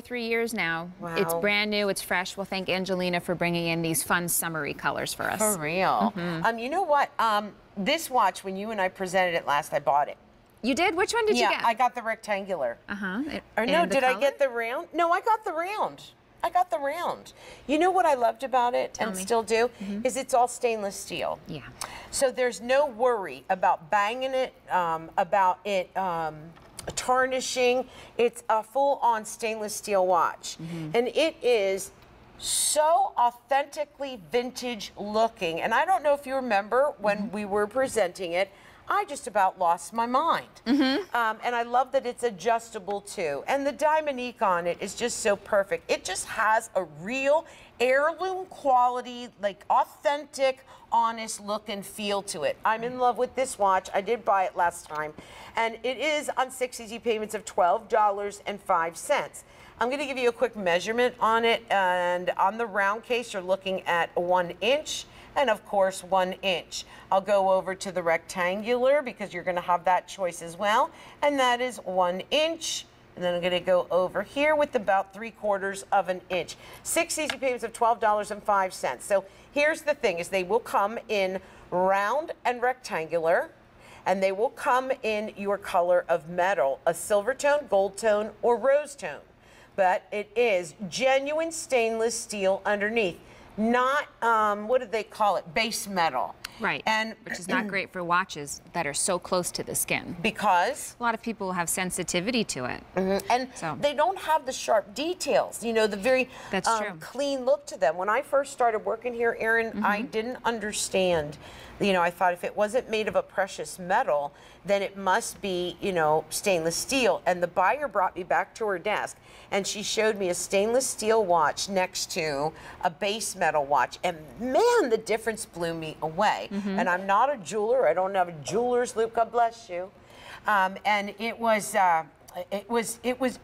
three years now. Wow. It's brand new, it's fresh. We'll thank Angelina for bringing in these fun summery colors for us. For real. Mm-hmm. Um, you know what? Um, this watch, when you and I presented it last, I bought it. You did? Which one did yeah, you get? I got the rectangular. uh-huh. Or no, did I get the round? No, I got the round. I got the round. You know what I loved about it and me. Still do? Is it's all stainless steel. Yeah. So there's no worry about banging it, um, about it um, tarnishing. It's a full-on stainless steel watch, Mm-hmm. and it is so authentically vintage looking. And I don't know if you remember when Mm-hmm. we were presenting it. I just about lost my mind. Mm-hmm. Um, and I love that it's adjustable too. And the Diamonique on it is just so perfect. It just has a real heirloom quality, like authentic, honest look and feel to it. I'm in love with this watch. I did buy it last time. And it is on six easy payments of $12.05. I'm going to give you a quick measurement on it. And on the round case, you're looking at one inch and of course one inch. I'll go over to the rectangular because you're gonna have that choice as well. And that is one inch. And then I'm gonna go over here with about three quarters of an inch. Six easy payments of $12.05. So here's the thing is they will come in round and rectangular and they will come in your color of metal, a silver tone, gold tone, or rose tone. But it is genuine stainless steel underneath not um, what do they call it? Base metal Right. and which is not great for watches that are so close to the skin. because? A lot of people have sensitivity to it. and So- they don't have the sharp details you know the very That's um, clean look to them. When i first started working here aaron i Mm-hmm. didn't understand. You know i thought if it wasn't made of a precious metal then it must be you know stainless steel. And the buyer brought me back to her desk and she showed me a stainless steel watch next to a base metal watch. And man the difference blew me away Mm-hmm. and i'm not a jeweler. I don't have a jeweler's loupe god bless you. Um, and it was uh, it was it was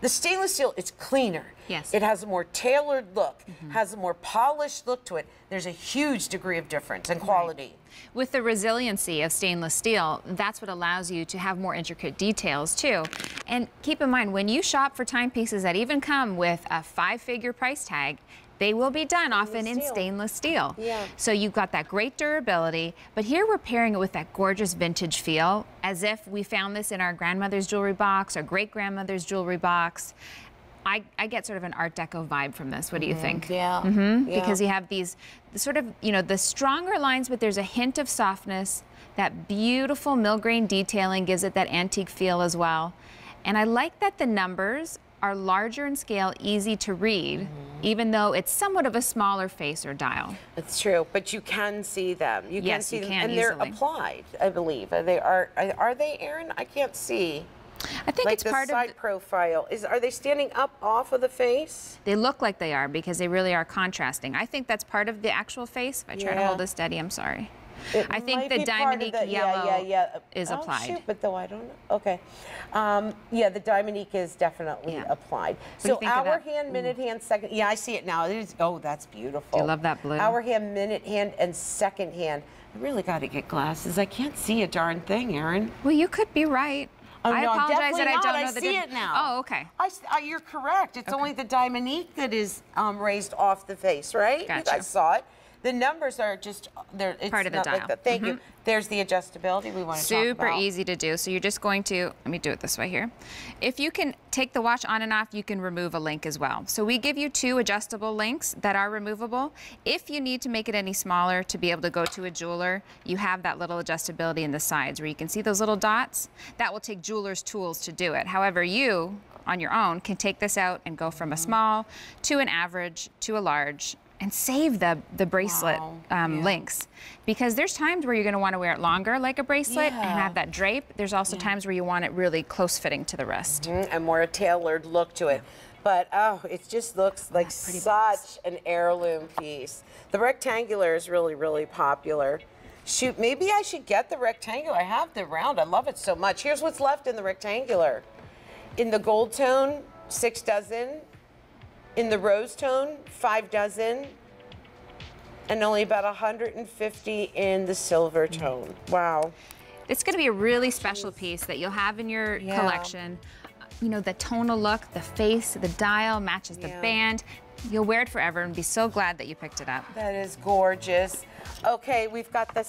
the stainless steel it's cleaner. Yes. it has a more tailored look has a more polished look to it. There's a huge degree of difference in quality. With the resiliency of stainless steel, that's what allows you to have more intricate details too. And keep in mind, when you shop for timepieces that even come with a five-figure price tag, they will be done often in steel. stainless steel. Yeah. So you've got that great durability, but here we're pairing it with that gorgeous vintage feel, as if we found this in our grandmother's jewelry box or great grandmother's jewelry box. I, I get sort of an Art Deco vibe from this. What do you think? yeah, Mm -hmm. yeah. Because you have these sort of, you know, the stronger lines, but there's a hint of softness. That beautiful milgrain detailing gives it that antique feel as well. And I like that the numbers are larger in scale, easy to read, Mm-hmm. even though it's somewhat of a smaller face or dial. it's true but you can see them you can Yes, see you them can and they're applied i believe are they are are they aaron i can't see I think like it's the part side of. profile is are they standing up off of the face They look like they are because they really are contrasting. I think that's part of the actual face. If I try to hold this steady, I'm sorry. It I think the be part of Diamonique the- yellow yeah, yeah, yeah. is oh, applied. Shoot, but though I don't know. Okay. Um, yeah, the Diamonique is definitely Yeah. applied. you so hour hand, minute hand, second. Yeah, I see it now. It is. Oh, that's beautiful. Do you love that blue? Hour hand, minute hand, and second hand. I really got to get glasses. I can't see a darn thing, Aaron. Well, you could be right. Oh, I no, apologize that I don't I know the see it now. Oh, okay. I, s- uh, you're correct. It's only the Diamonique that is um, raised off the face, right? You Gotcha. guys saw it. The numbers are just they're it's Part of the not dial. like that. Thank you. Mm-hmm. There's the adjustability we want to talk Super easy to do. So you're just going to, let me do it this way here. If you can take the watch on and off, you can remove a link as well. So we give you two adjustable links that are removable. If you need to make it any smaller to be able to go to a jeweler, you have that little adjustability in the sides where you can see those little dots. That will take jeweler's tools to do it. However, you on your own can take this out and go from a mm-hmm. small to an average to a large and save the, the bracelet Wow. um, Yeah. links because there's times where you're going to want to wear it longer like a bracelet and have that drape. There's also times where you want it really close fitting to the wrist. Mhm, and more a tailored look to it. But oh, it just looks like pretty such an heirloom piece. The rectangular is really, really popular. Shoot, maybe I should get the rectangular. I have the round. I love it so much. Here's what's left in the rectangular. In the gold tone, six dozen. In the rose tone, five dozen. And only about 150 in the silver mm. tone. Wow. It's going to be a really special piece that you'll have in your Yeah. collection. you know, the tonal look, the face, the dial matches the Yeah. band. You'll wear it forever and be so glad that you picked it up. That is gorgeous. Okay, we've got the